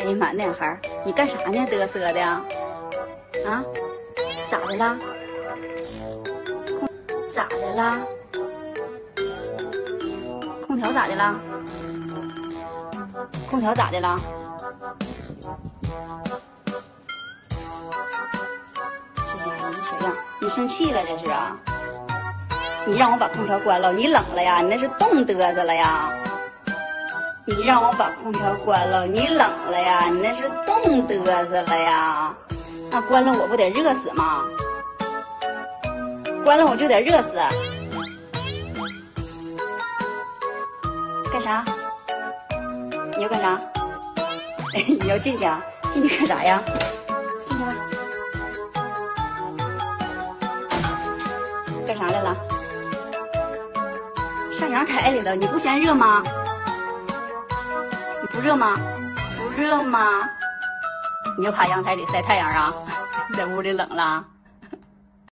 哎呀妈，那小孩，你干啥呢？嘚瑟的，啊？咋的啦？咋的啦？空调咋的啦？空调咋的啦？这家伙这小样，你生气了这是啊？你让我把空调关了，你冷了呀？你那是冻嘚瑟了呀？你让我把空调关了，你冷了呀？你那是冻嘚瑟了呀？那关了我不得热死吗？关了我就得热死。干啥？你要干啥？你要进去啊？进去干啥呀？进去吧。干啥来了？上阳台里头，你不嫌热吗？不热吗？不热吗？你又爬阳台里晒太阳啊？在屋里冷了。